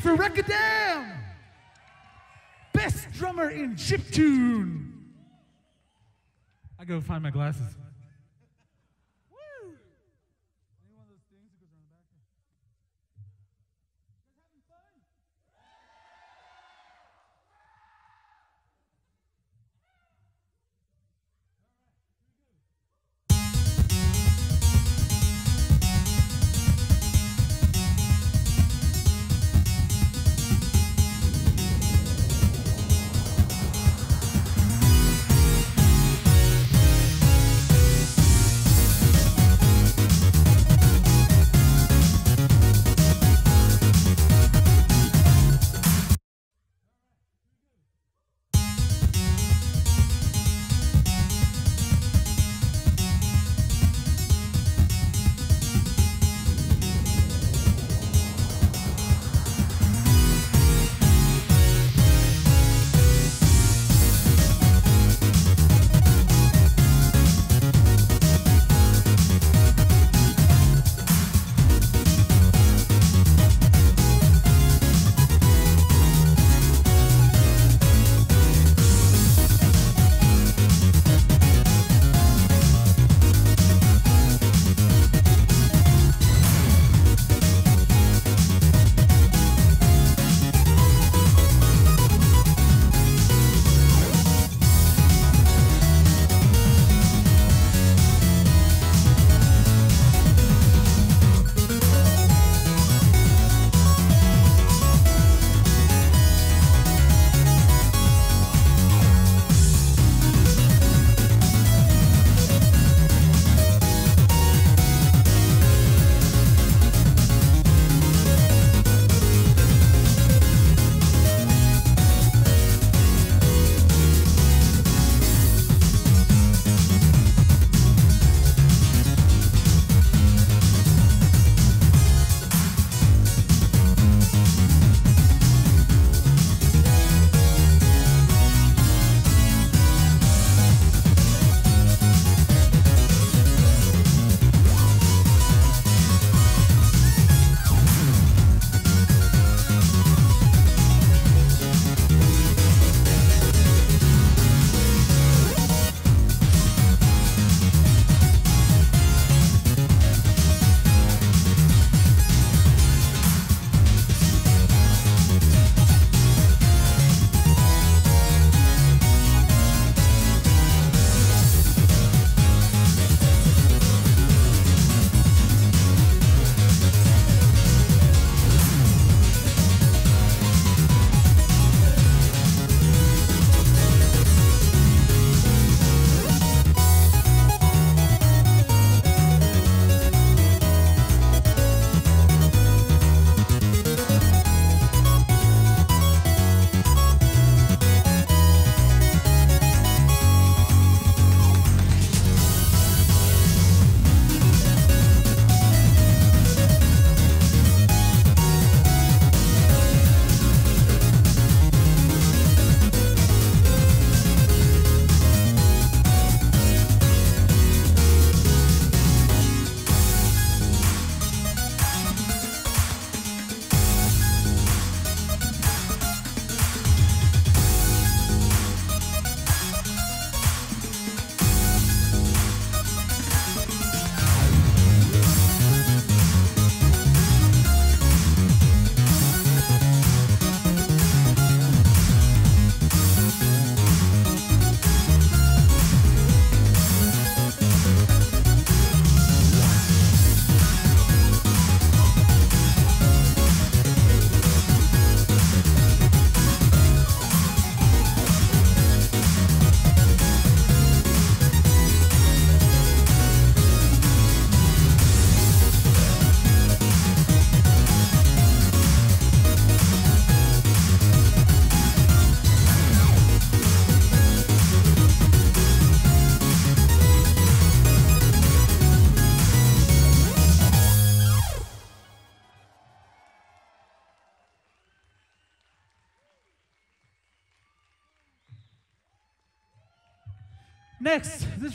for Rekcahdam! Best drummer in chiptune. I go find my glasses.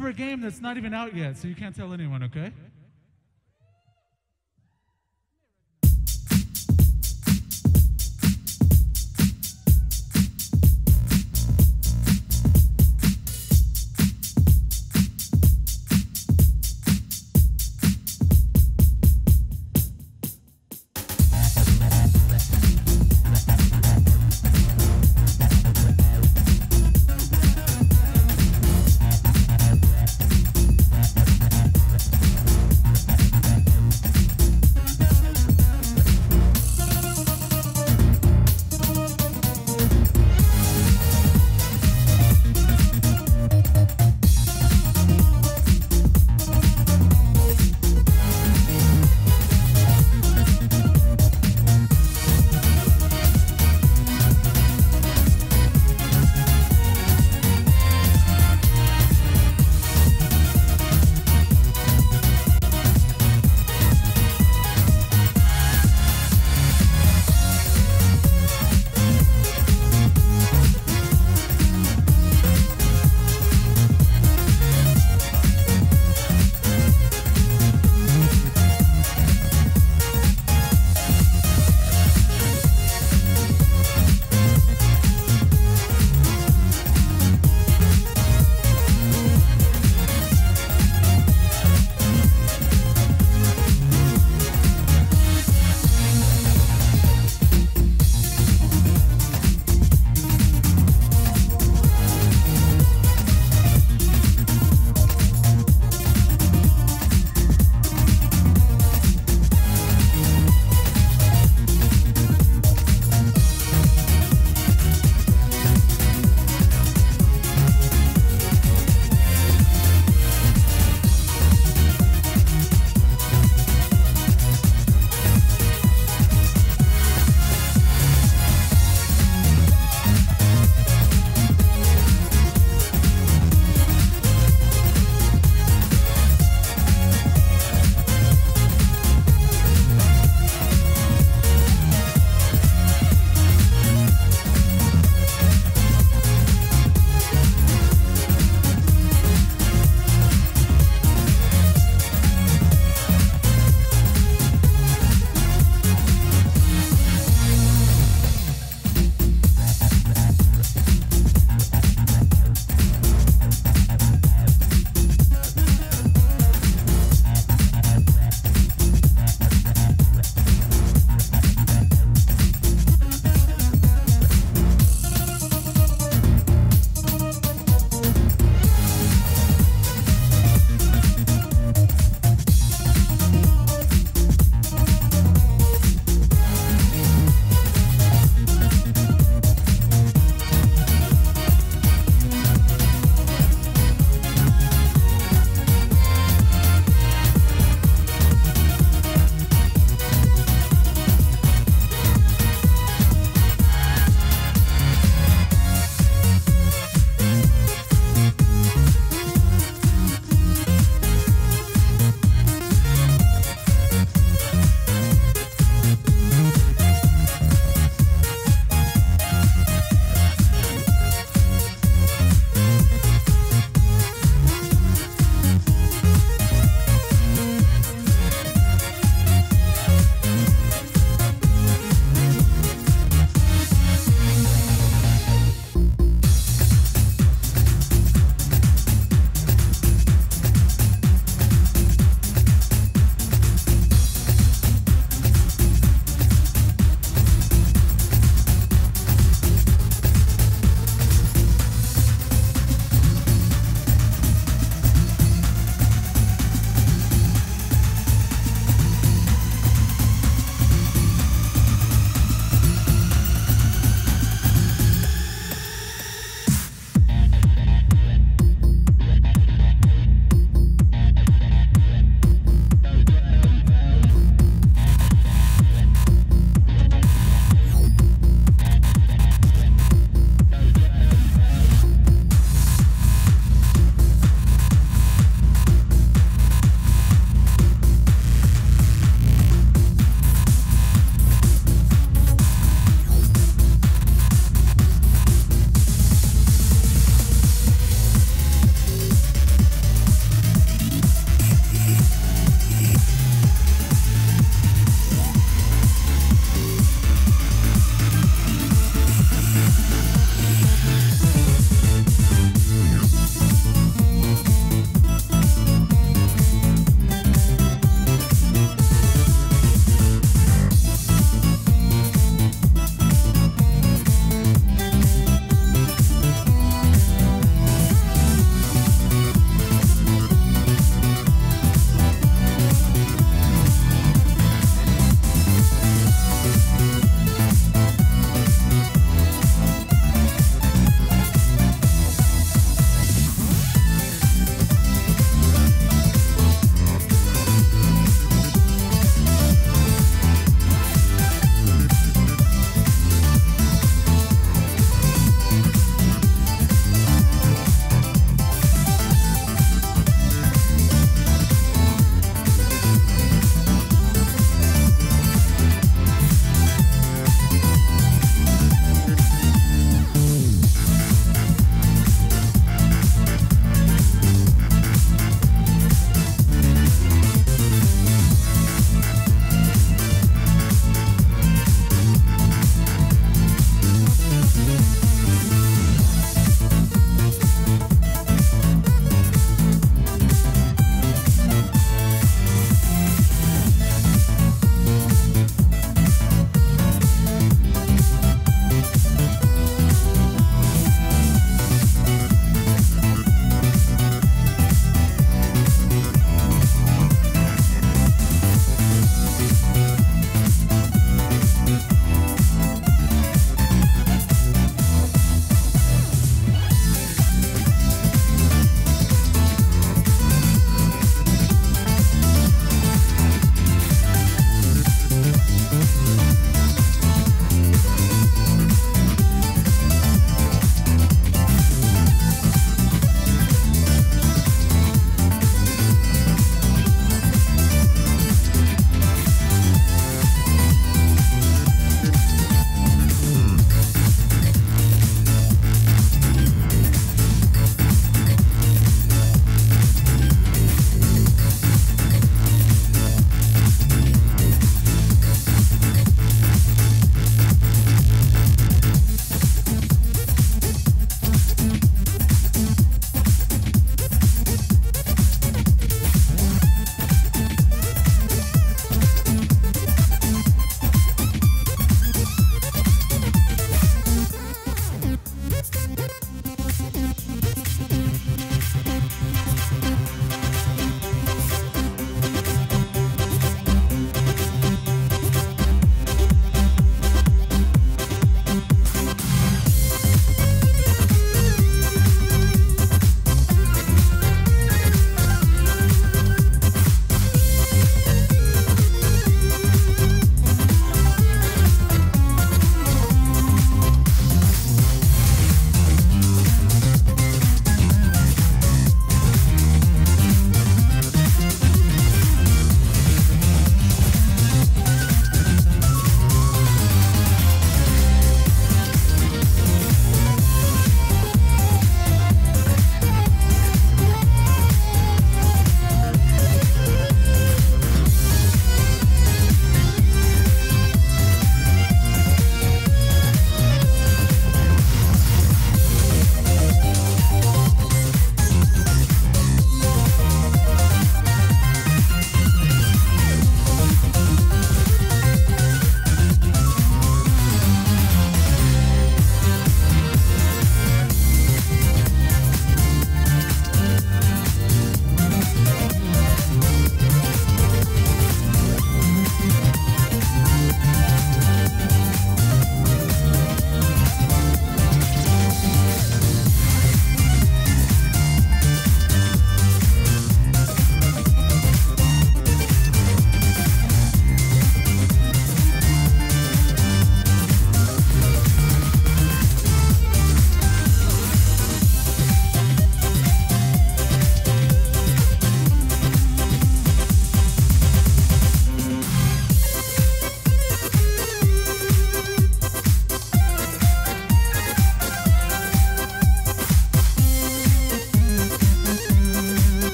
For a game that's not even out yet, so you can't tell anyone, okay?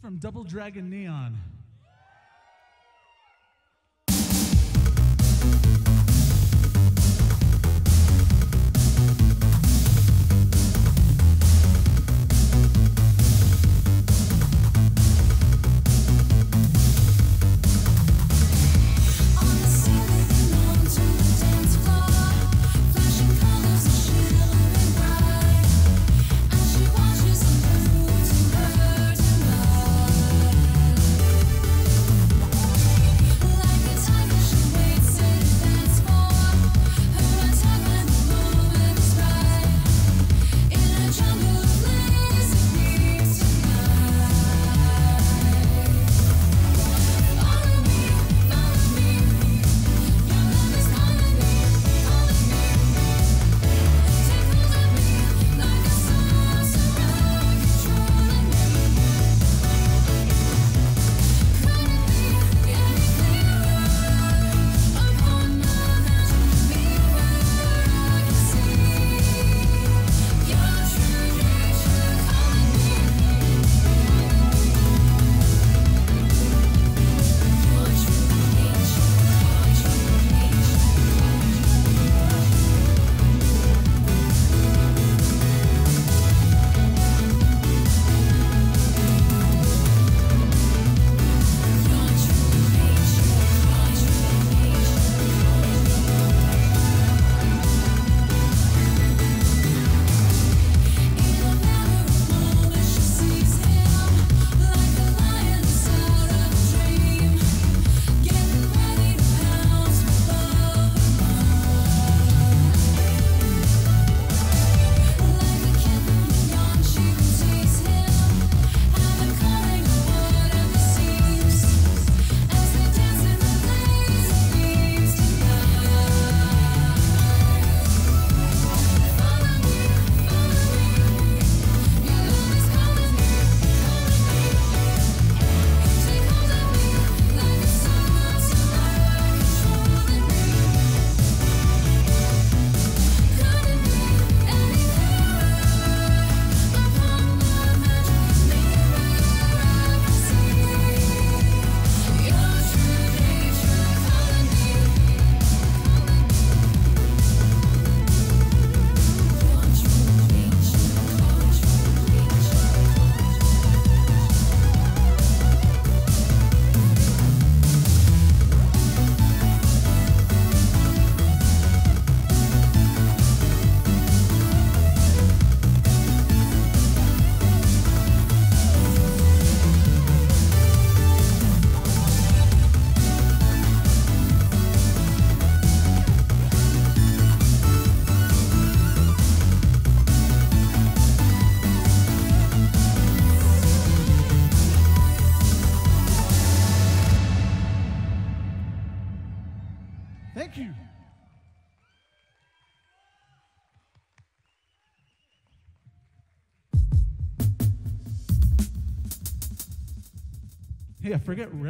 from Double Dragon Neon.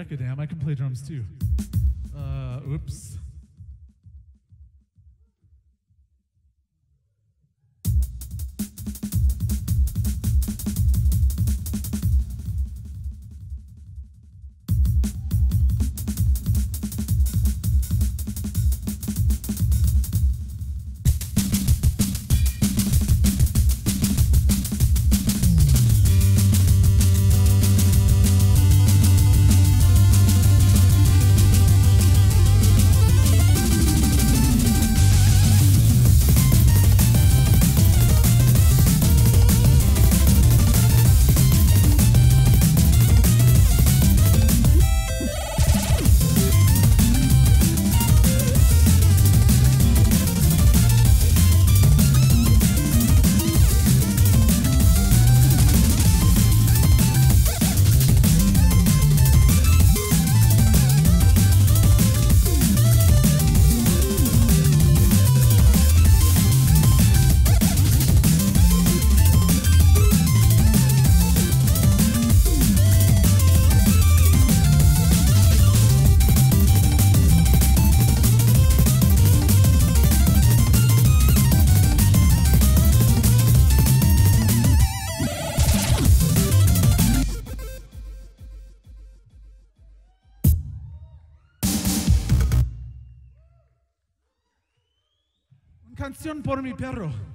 Damn, I can play drums too. Uh, oops. Por mi perro.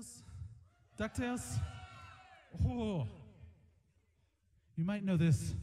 DuckTales? DuckTales? Oh. You might know this.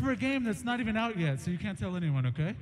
For a game that's not even out yet, so you can't tell anyone, okay?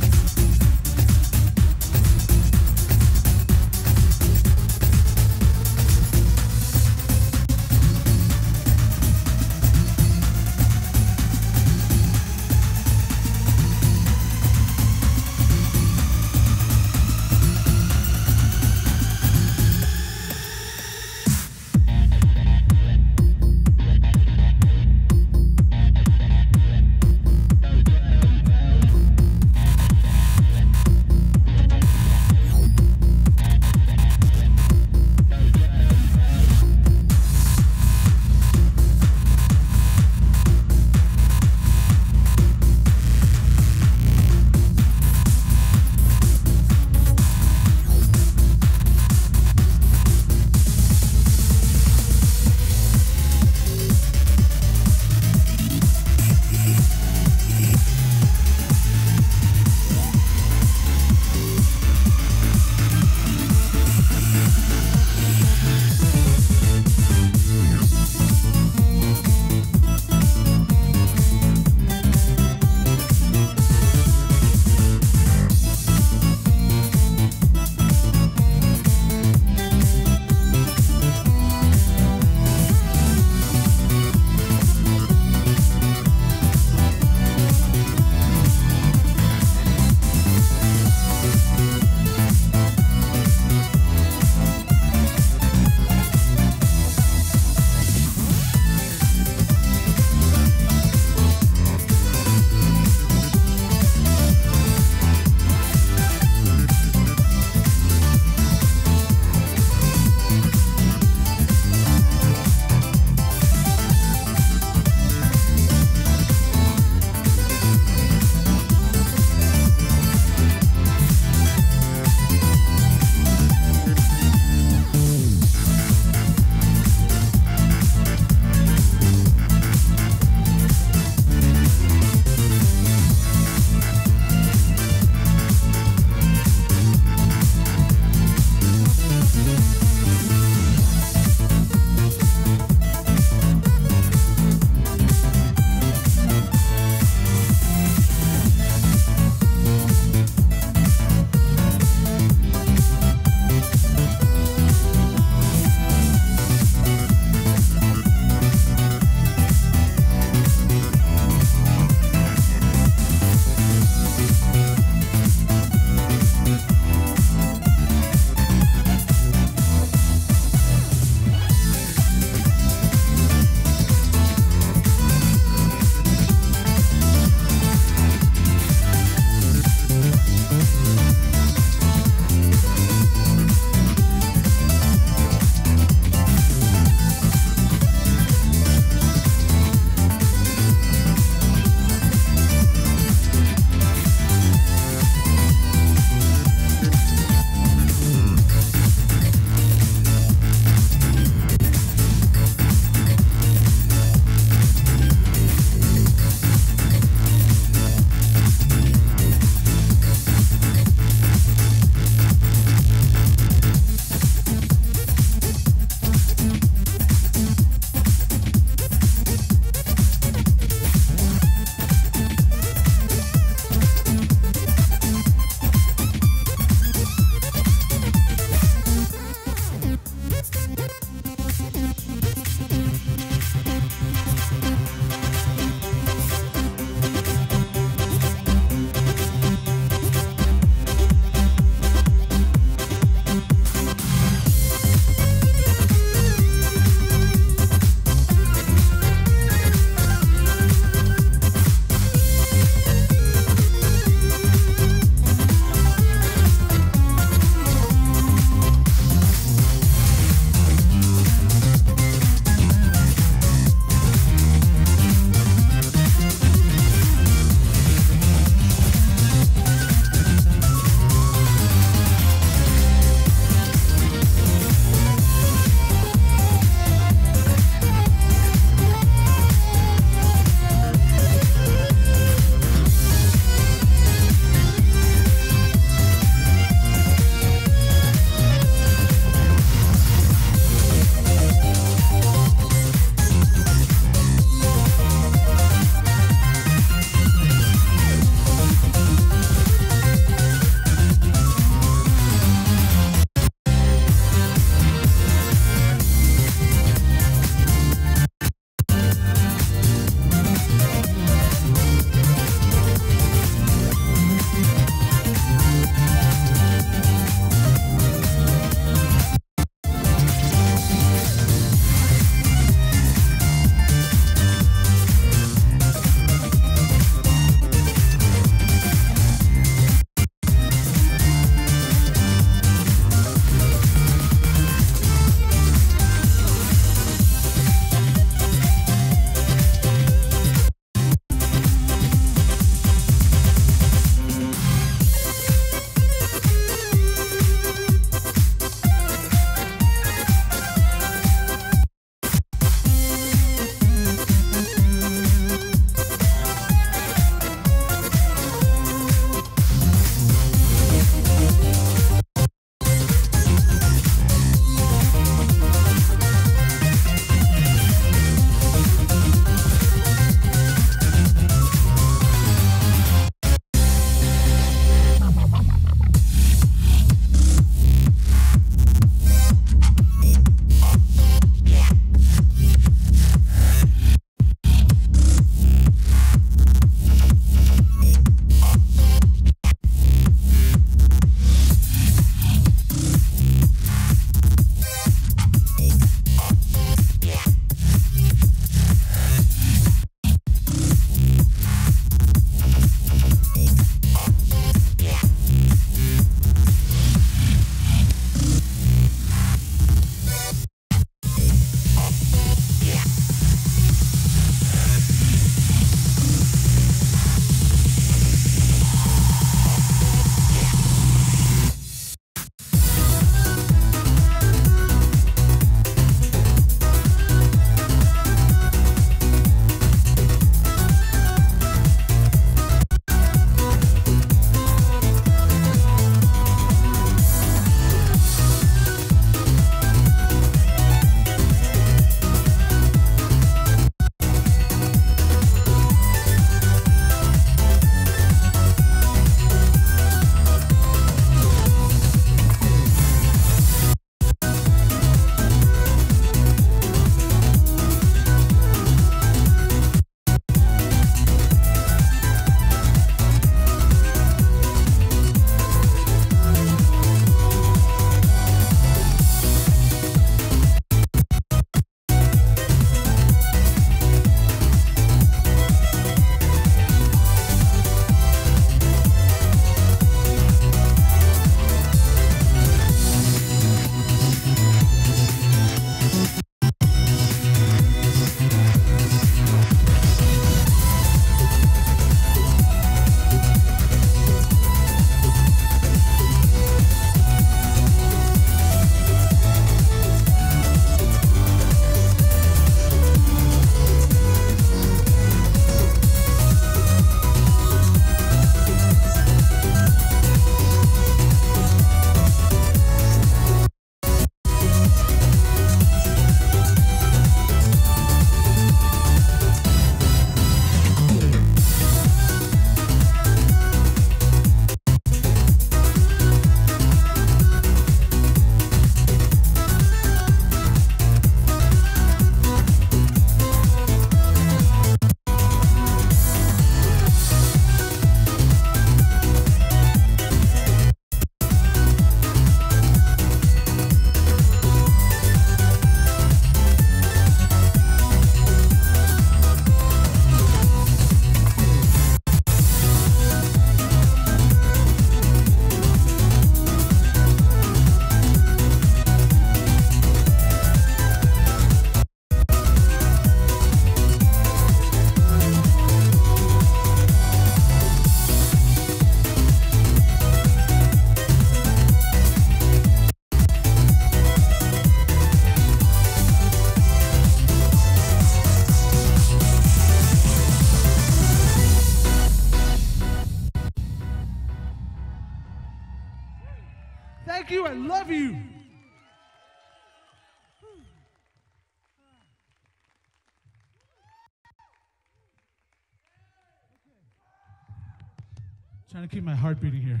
trying to keep my heart beating here.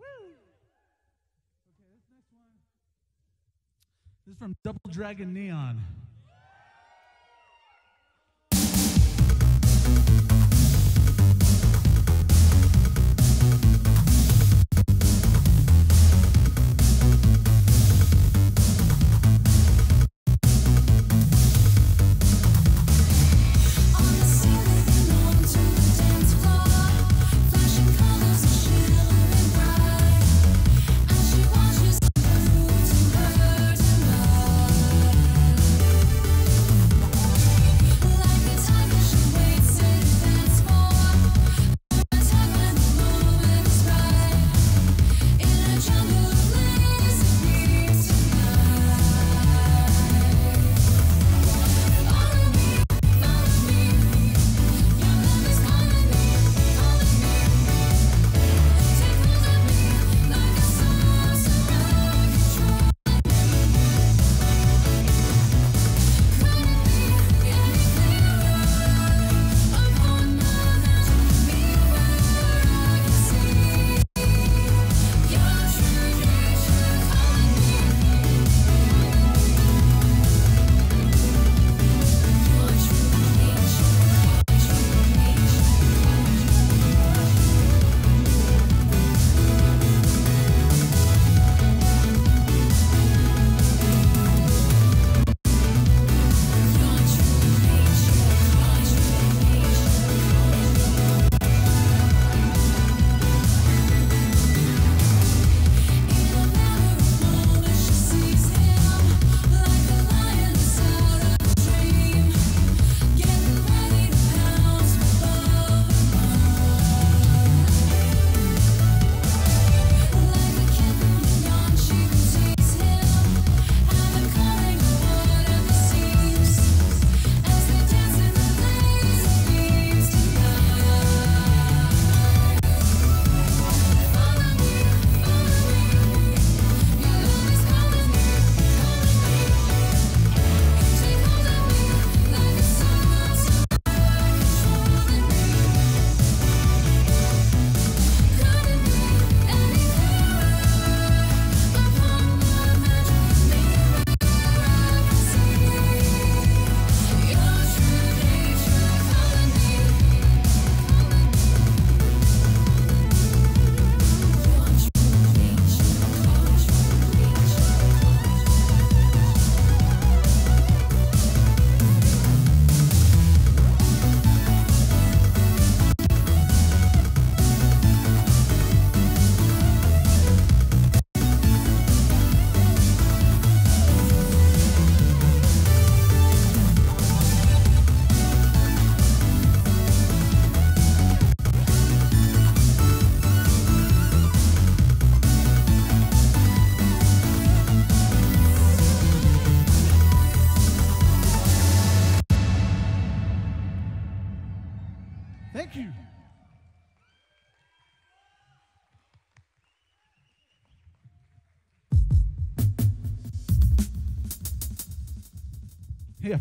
Woo! Okay, this next one. This is from Double Dragon Neon.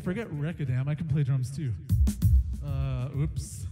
forget Rekcahdam. I can play drums too. Uh, oops.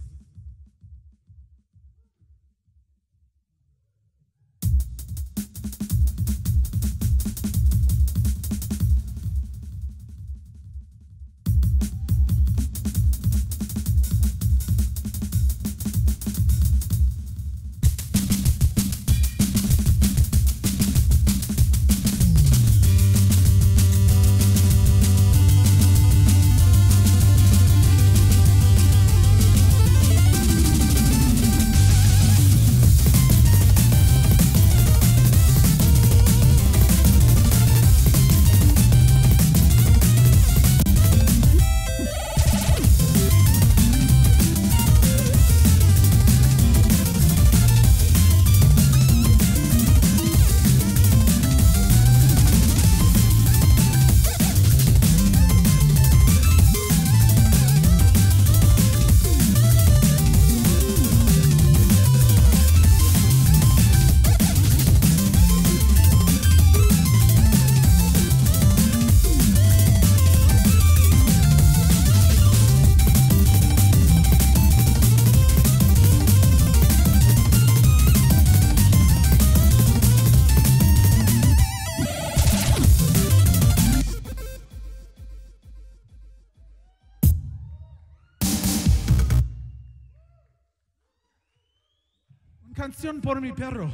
Por mi perro.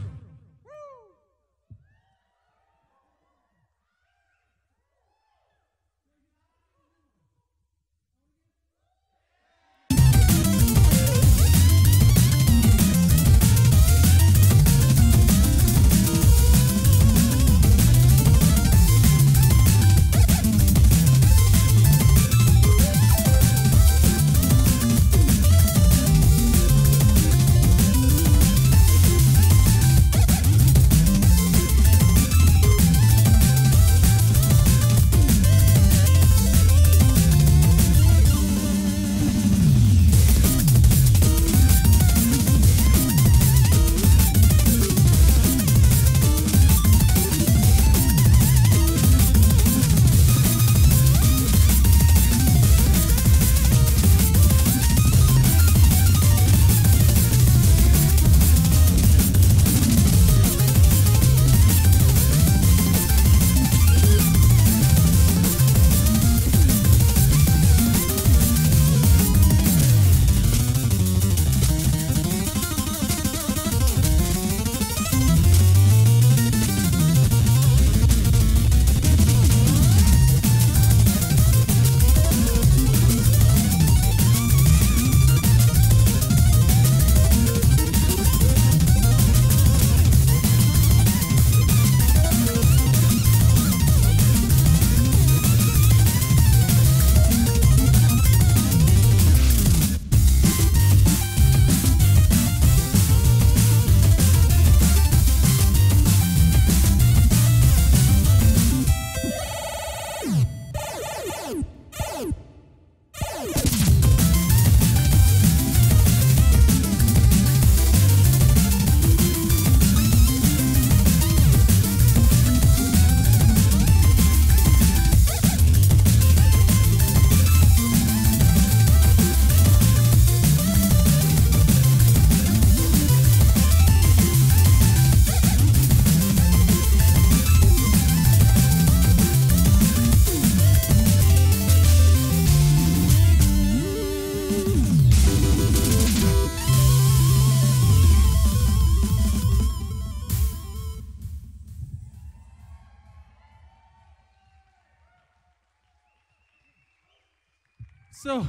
So,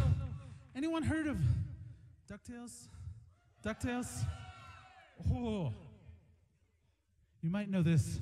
anyone heard of DuckTales? DuckTales? Oh. You might know this.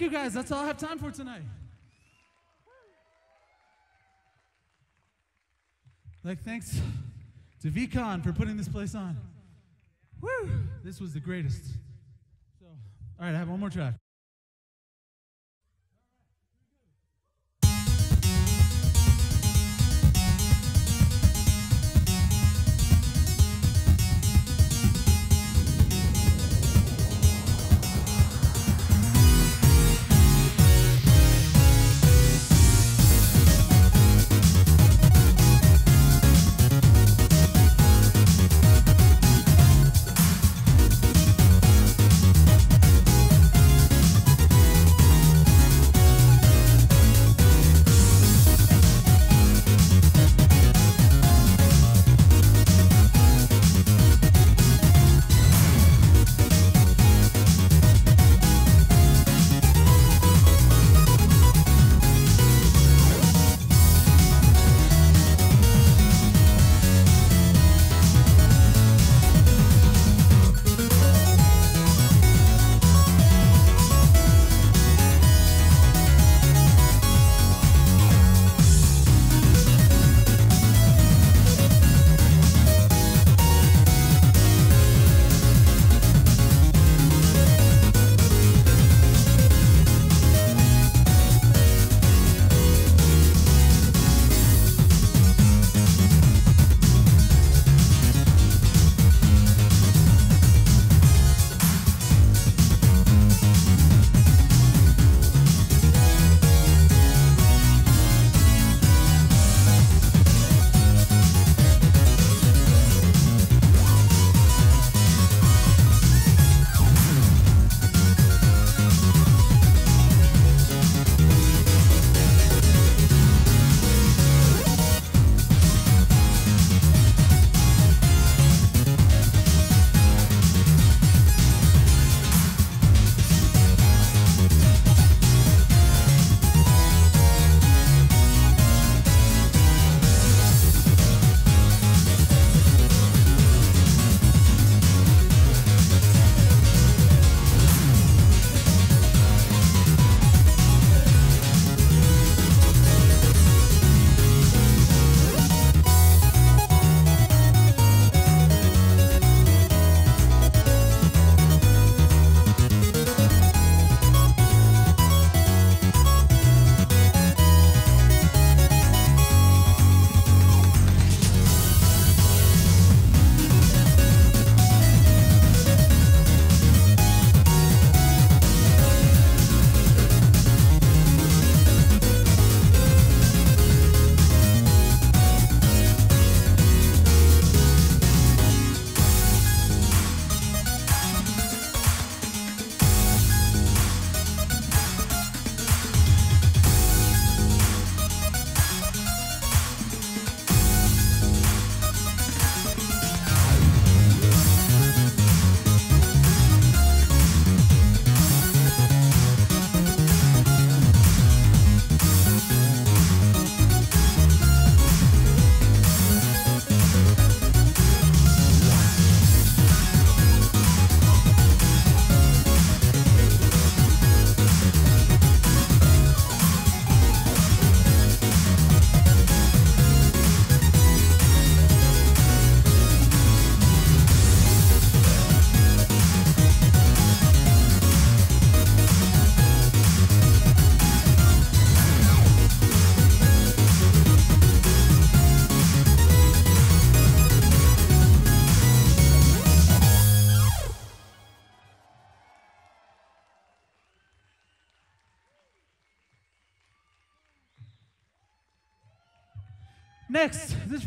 Thank you guys. That's all I have time for tonight. Like, thanks to VCon for putting this place on. Woo! This was the greatest. So, all right, I have one more track.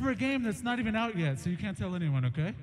For a game that's not even out yet, so you can't tell anyone, okay?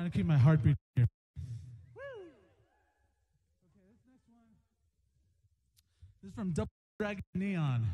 trying to keep my heartbeat here. Woo! Okay, this next one. This is from Double Dragon Neon.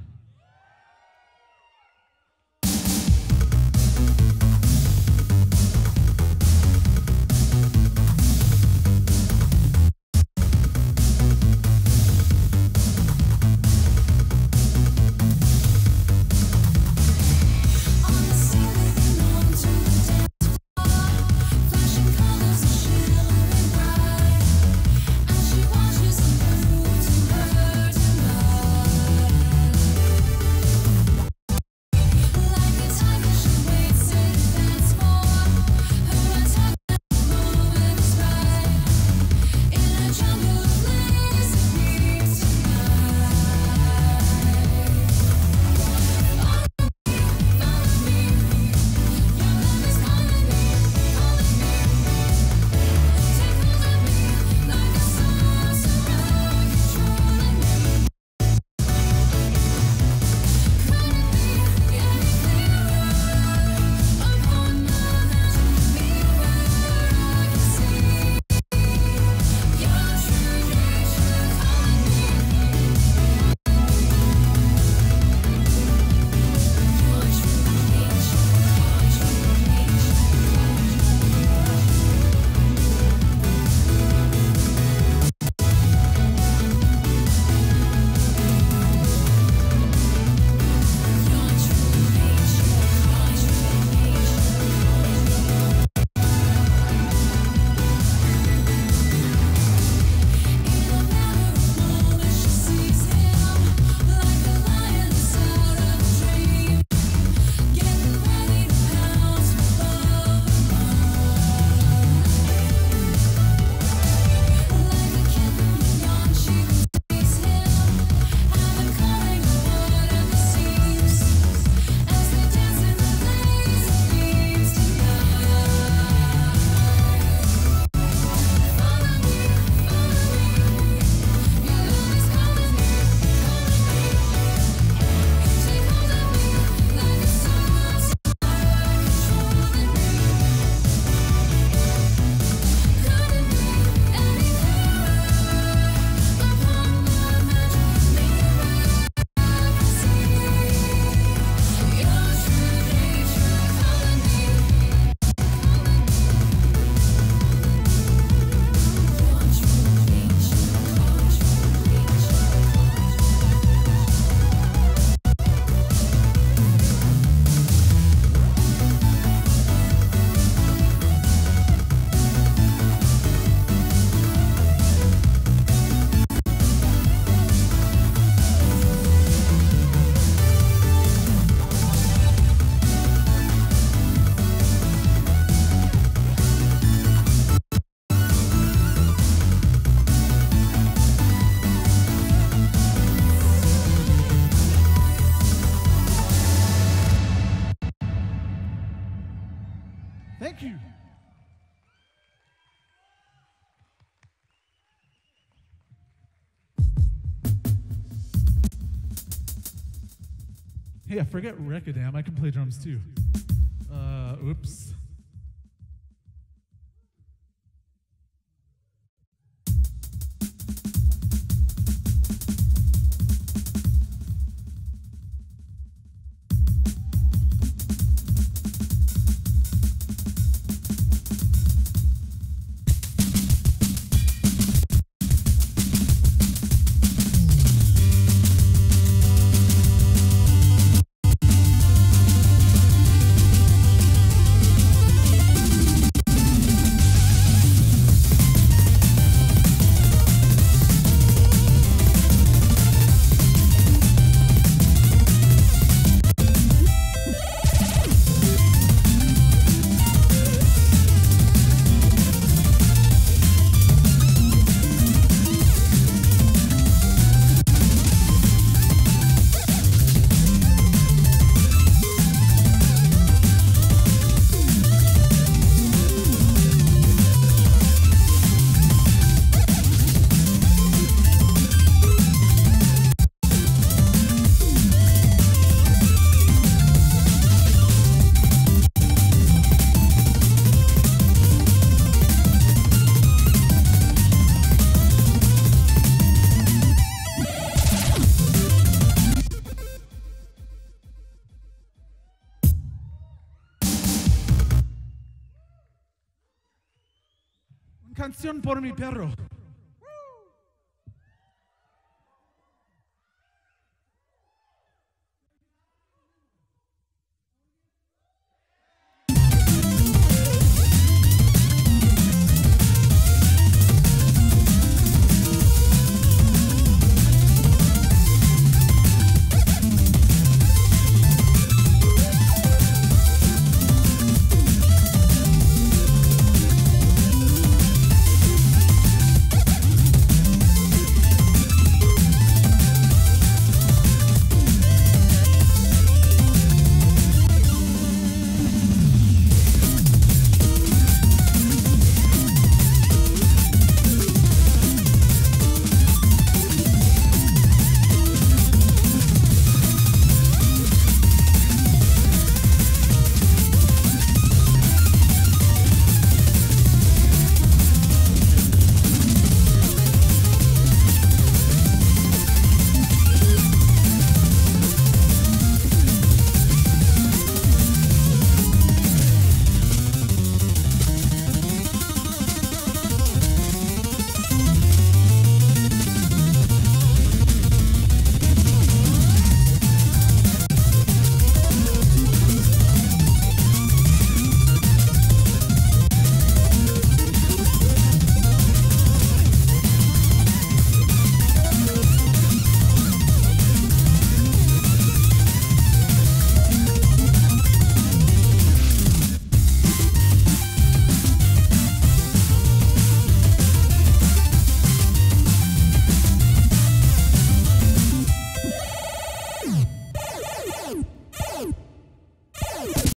Yeah, forget Rekcahdam. I can play drums too. Uh, oops. Perro.